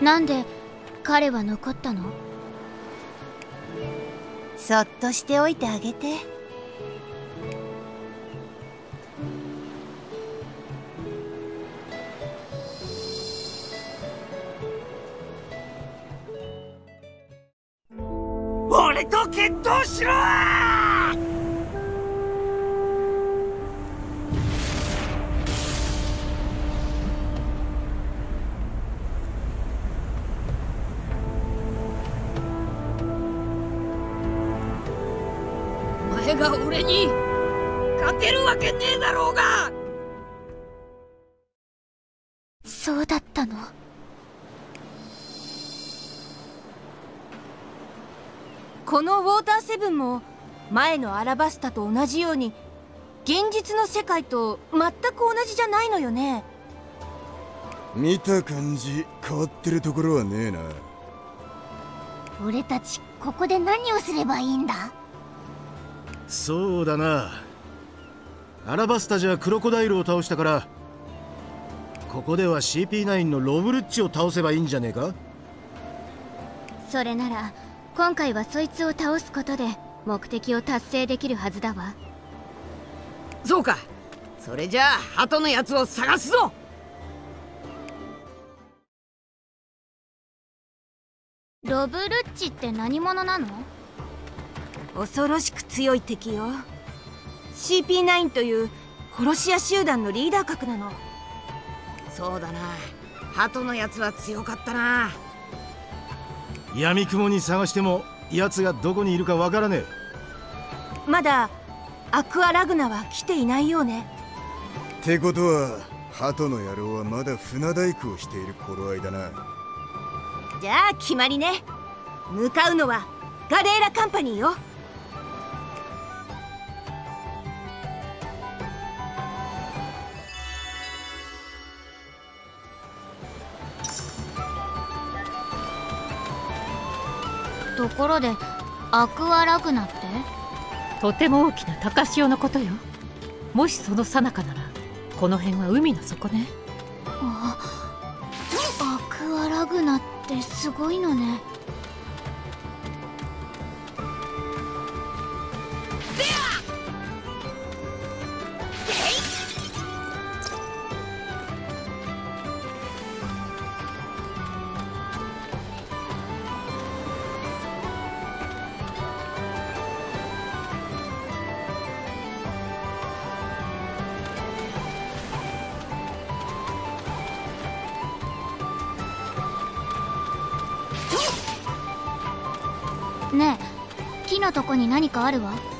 なんで彼は残ったの？そっとしておいてあげて。前のアラバスタと同じように現実の世界と全く同じじゃないのよね。見た感じ変わってるところはねえな。俺たちここで何をすればいいんだ？そうだな。アラバスタじゃクロコダイルを倒したからここでは CP9 のロブルッチを倒せばいいんじゃねえか？それなら今回はそいつを倒すことで目的を達成できるはずだわ。そうか。それじゃあ鳩のやつを探すぞ。ロブルッチって何者なの？恐ろしく強い敵よ。CP9 という殺し屋集団のリーダー格なの。そうだな。鳩のやつは強かったな。闇雲に探しても奴がどこにいるかわからねまだアクアラグナは来ていないようね。ってことは鳩の野郎はまだ船大工をしている頃合いだな。じゃあ決まりね。向かうのはガレーラカンパニーよころでアクアラグナって？とても大きな高潮のことよ。もしその最中ならこの辺は海の底ね。あアクアラグナってすごいのねねとこに何かあるわ。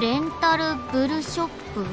レンタルブルショップ？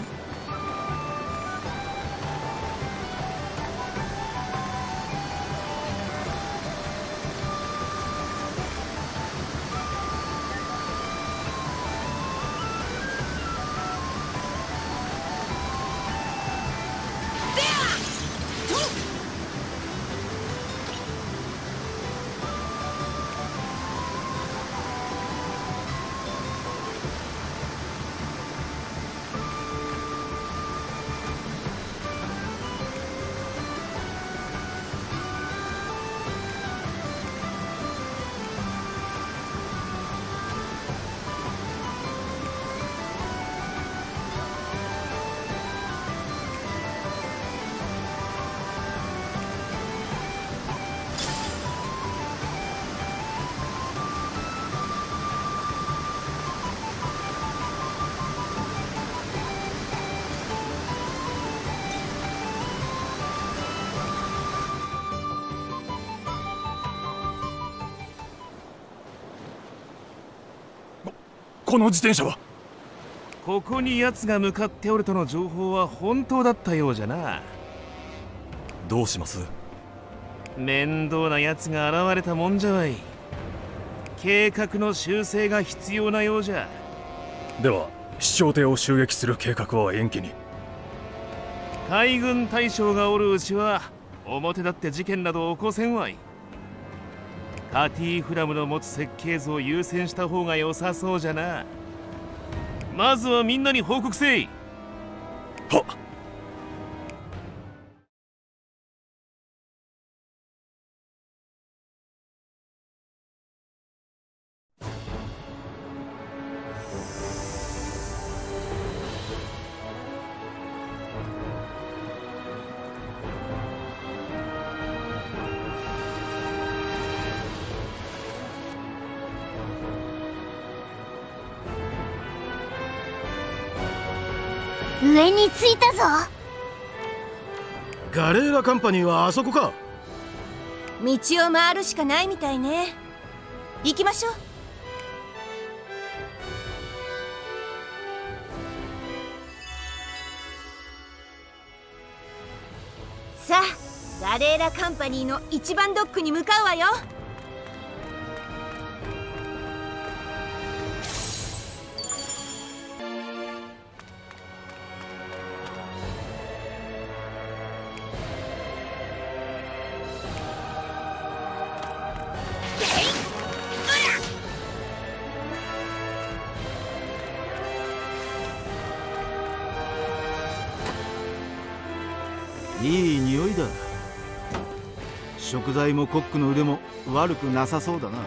この自転車は？ここに奴が向かっておるとの情報は本当だったようじゃな。どうします？面倒な奴が現れたもんじゃわい。計画の修正が必要なようじゃ。では市長邸を襲撃する計画は延期に。海軍大将がおるうちは表立って事件など起こせんわいハティフラムの持つ設計図を優先した方が良さそうじゃな。まずはみんなに報告せい。はっ。ガレーラカンパニーはあそこか。道を回るしかないみたいね。行きましょう。さあガレーラカンパニーの一番ドックに向かうわよ食材もコックの腕も悪くなさそうだな。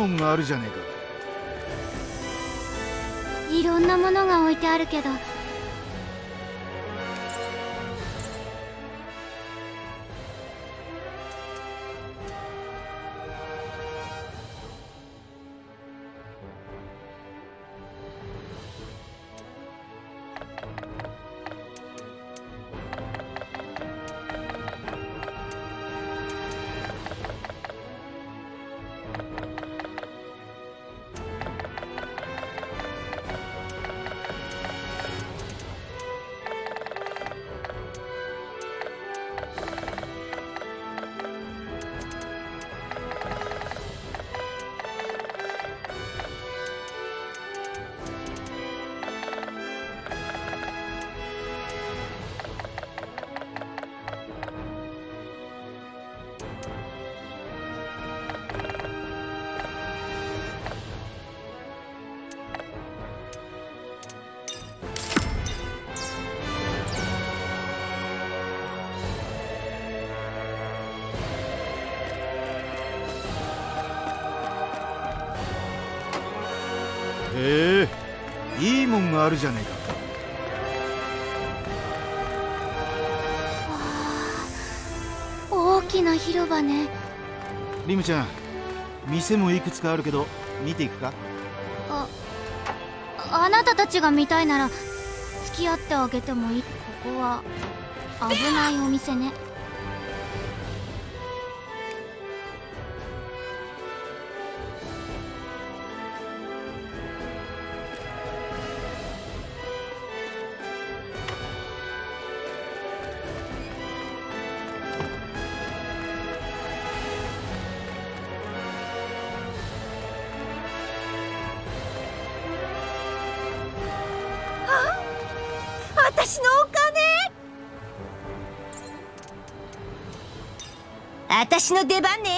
もんがあるじゃねえか。いろんなものが置いてあるけどがあるじゃねえか。大きな広場ね。リムちゃん店もいくつかあるけど見ていくか？ああなたたちが見たいなら付き合ってあげてもいい。ここは危ないお店ね私の出番ね。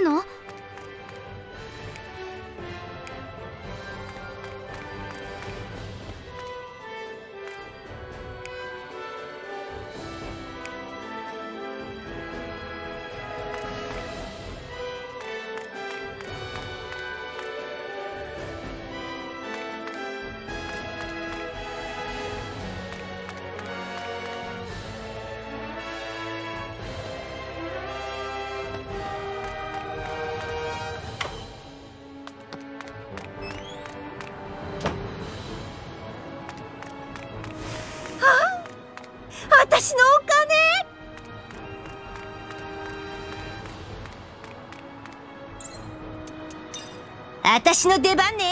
るの？私の出番ね。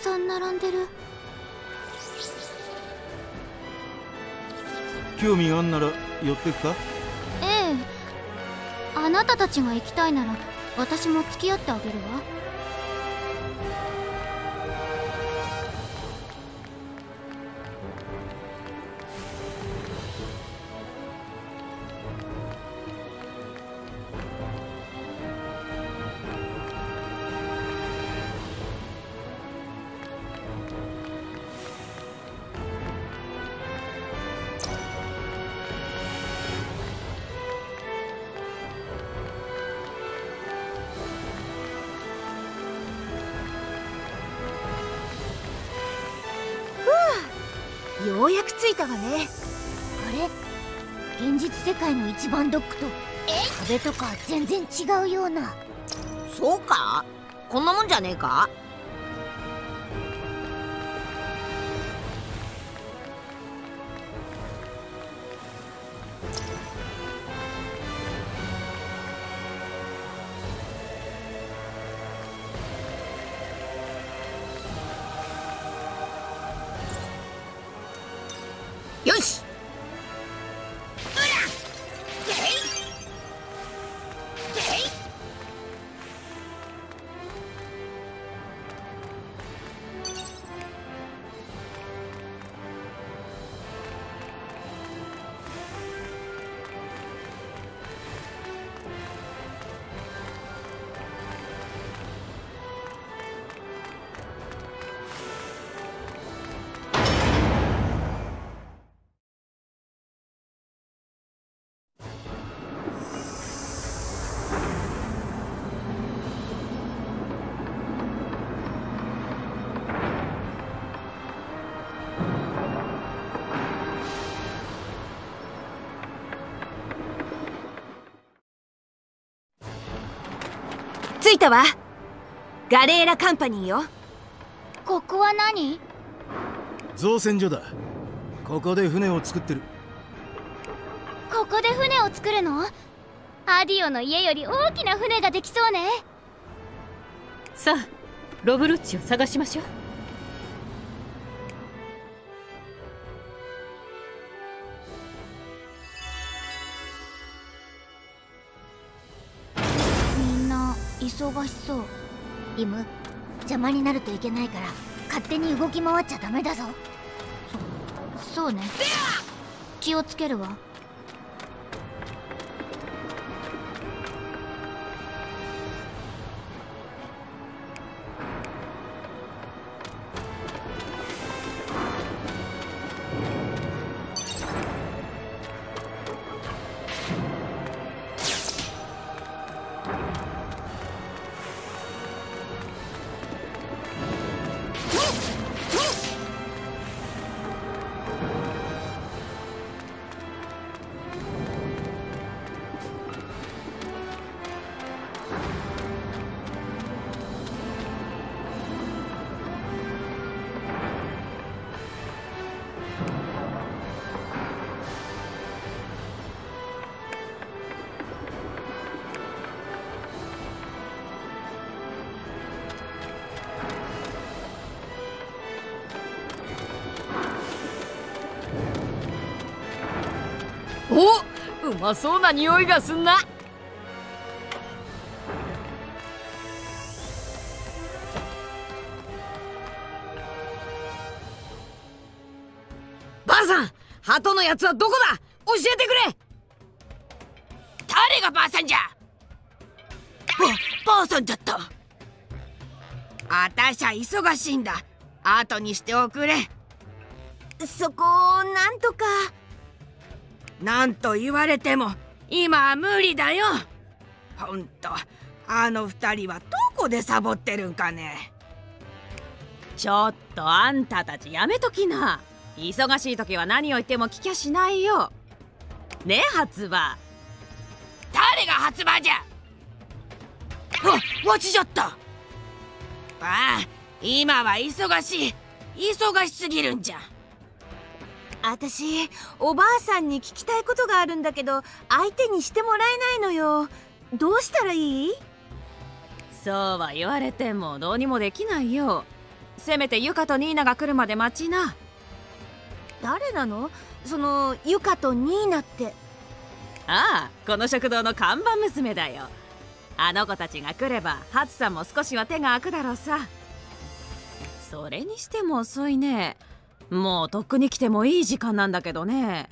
さん並んでる。興味があんなら寄ってくか？ええ。あなたたちが行きたいなら私も付き合ってあげるわ壁とか全然違うような。そうか？こんなもんじゃねえか？着いたわ。ガレーラカンパニーよ。ここは何？造船所だ。ここで船を作ってる。ここで船を作るの？アディオの家より大きな船ができそうね。さあロブルッチを探しましょう忙しそう。イム邪魔になるといけないから勝手に動き回っちゃダメだぞ。そそうね。気をつけるわ。まそうな匂いがすんな。ばあさん鳩のやつはどこだ？教えてくれ。誰がばあさんじゃ？ばばあさんじゃった。あたしゃ忙しいんだ。後にしておくれ。そこをなんとかなんと言われても今は無理だよ。ほんとあの二人はどこでサボってるんかね。ちょっとあんたたちやめときな。忙しい時は何を言っても聞きゃしないよ。ねえ発馬誰が発売じゃ。わわちじゃった。ああ今は忙しい。忙しすぎるんじゃ私おばあさんに聞きたいことがあるんだけど相手にしてもらえないのよ。どうしたらいい？そうは言われてもどうにもできないよ。せめてユカとニーナが来るまで待ちな。誰なの？そのユカとニーナって。ああこの食堂の看板娘だよ。あの子たちが来ればハツさんも少しは手が空くだろうさ。それにしても遅いねもうとっくに来てもいい時間なんだけどね。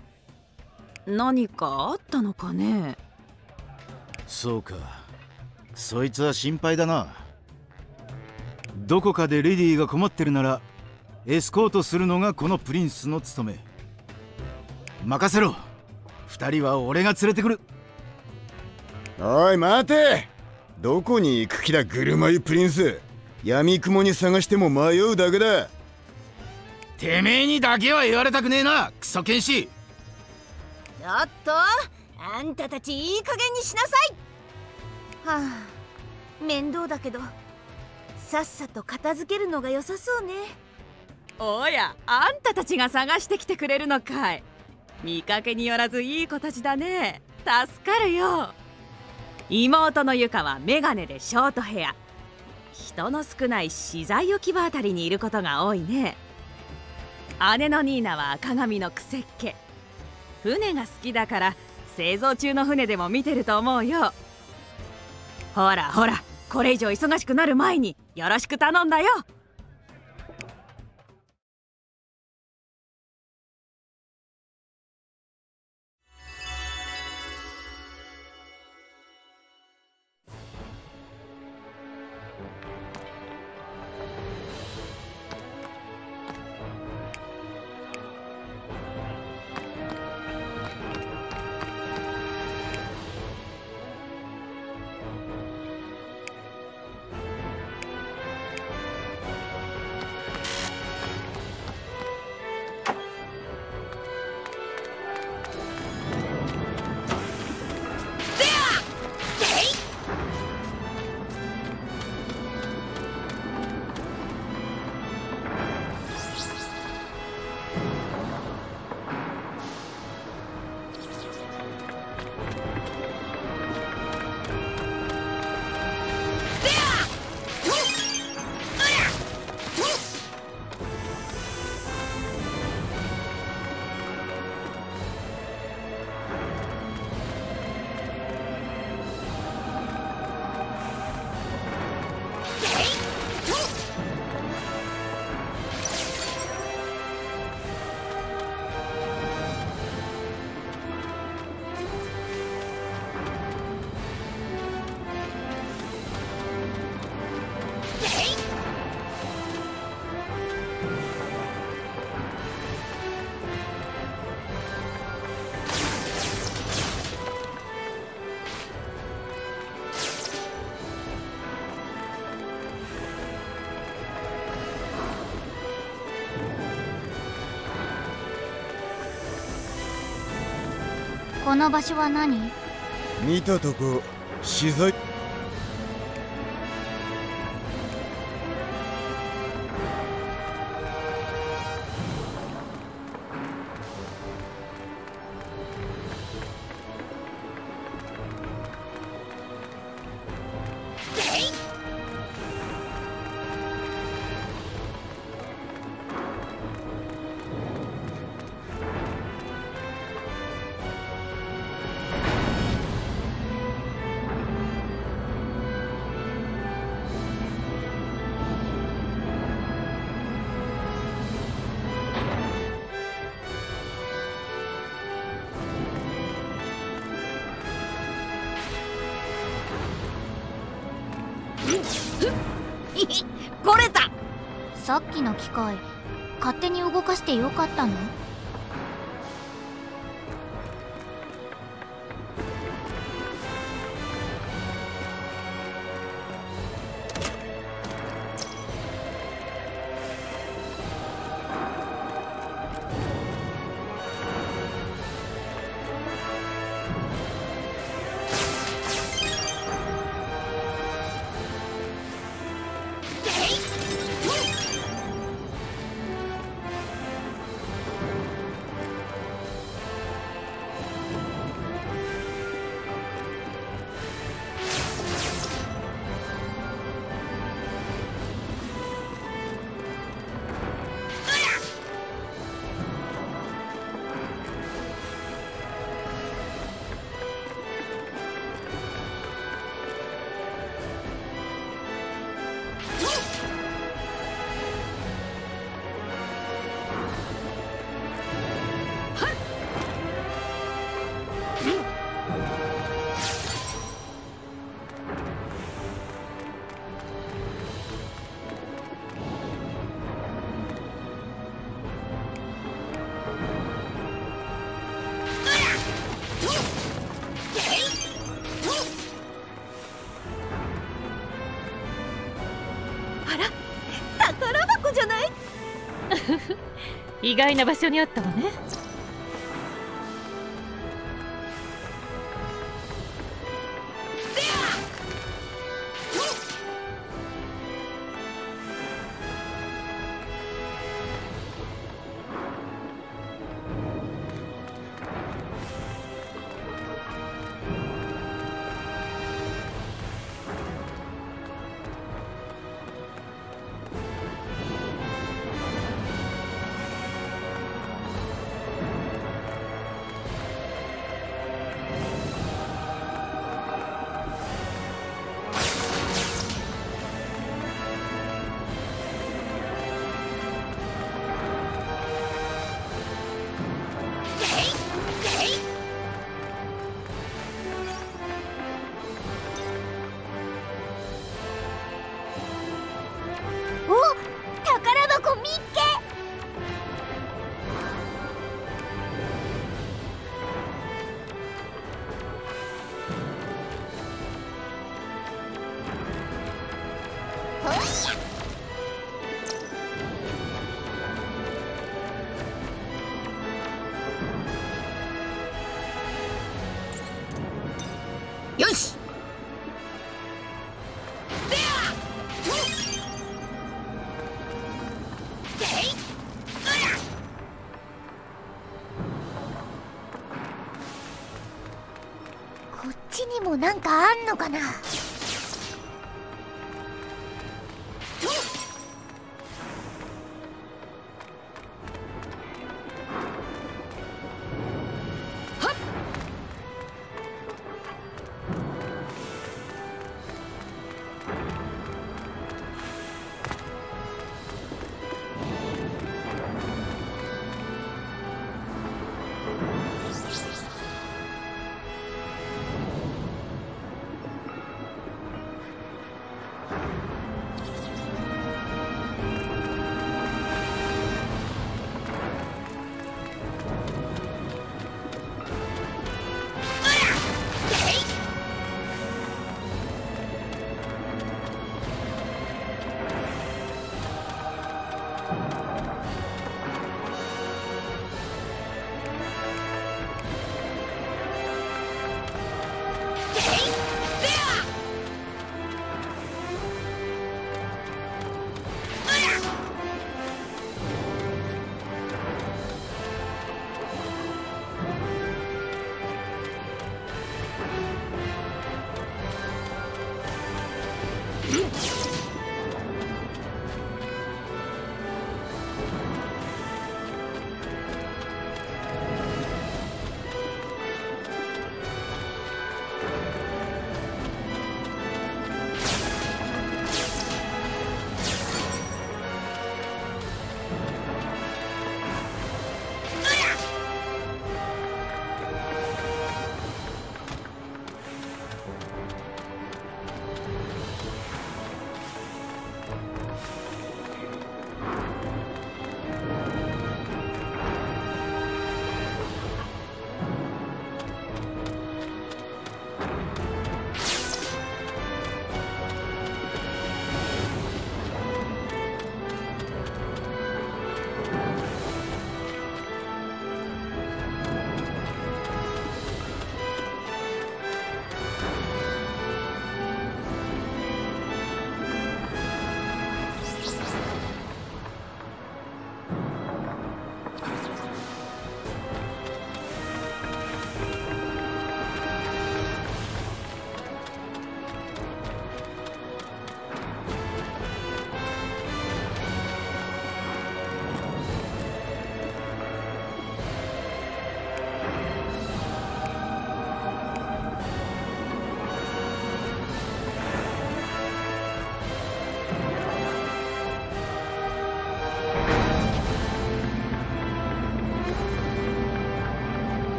何かあったのかね？そうか。そいつは心配だな。どこかでレディーが困ってるならエスコートするのがこのプリンスの務め。任せろ。二人は俺が連れてくる。おい待て。どこに行く気だグルマイプリンス。闇雲に探しても迷うだけだてめえにだけは言われたくねえなクソ剣士。ちょっとあんたたちいい加減にしなさい。はあ面倒だけどさっさと片付けるのが良さそうね。おやあんたたちが探してきてくれるのかい。見かけによらずいい子たちだね。助かるよ。妹のゆかはメガネでショートヘア。人の少ない資材置き場あたりにいることが多いね姉のニーナは赤髪のクセっ気船が好きだから製造中の船でも見てると思うよ。ほらほらこれ以上忙しくなる前によろしく頼んだよ。この場所は何？見たとこ資材勝手に動かしてよかったの？意外な場所にあったわね。もなんかあんのかな？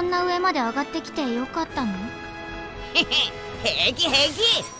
こんな上まで上がってきてよかったの？へ へ平気平気。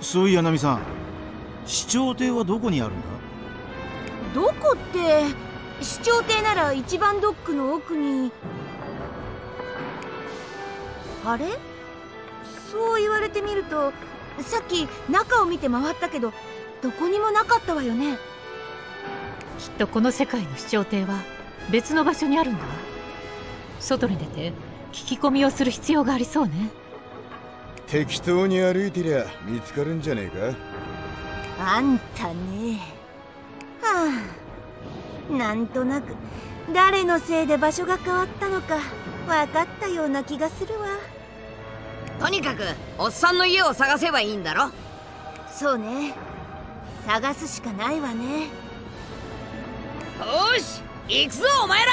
そういやナミさん。市長邸はどこにあるんだ？どこって市長邸なら一番ドックの奥に。あれ？そう言われてみるとさっき中を見て回ったけどどこにもなかったわよね。きっとこの世界の市長邸は別の場所にあるんだ。わ外に出て聞き込みをする必要がありそうね。適当に歩いてりゃ見つかるんじゃねえか？あんたね。はあ。なんとなく誰のせいで場所が変わったのか分かったような気がするわ。とにかくおっさんの家を探せばいいんだろ？そうね。探すしかないわね。よし行くぞお前ら！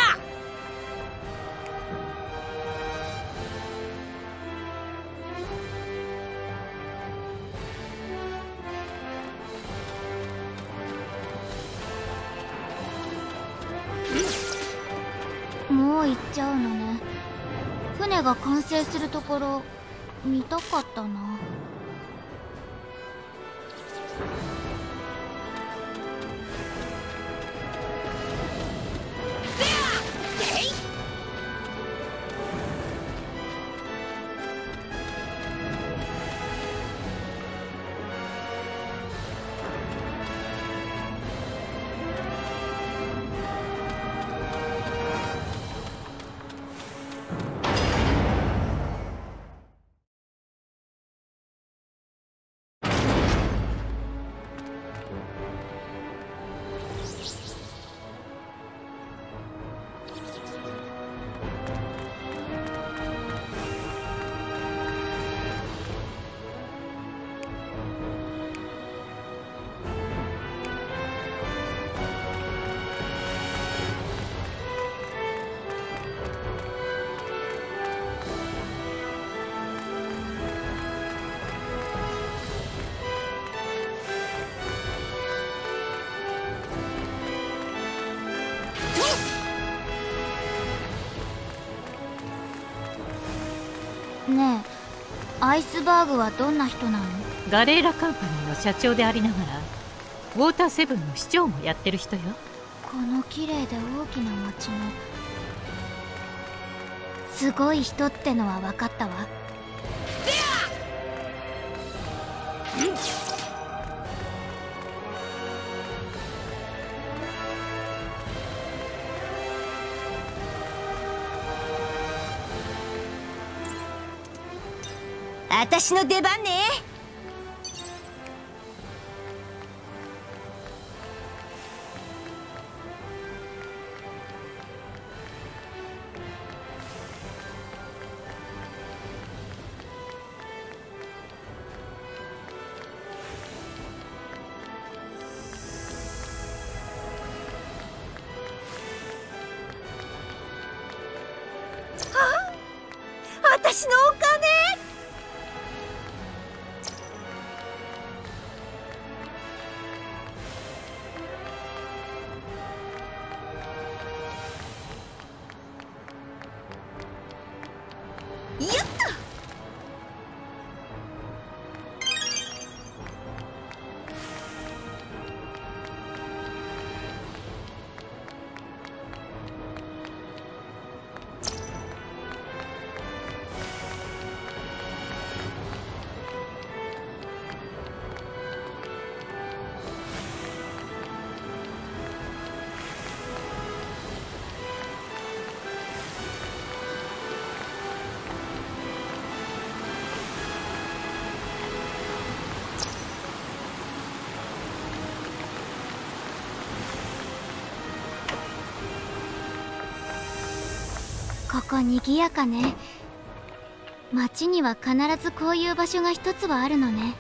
もう行っちゃうのね。船が完成するところ見たかったな。アイスバーグはどんな人なの？ガレーラカンパニーの社長でありながらウォーターセブンの市長もやってる人よ。この綺麗で大きな町のすごい人ってのは分かったわ私の出番ね。ここにぎやかね。町には必ずこういう場所が一つはあるのね。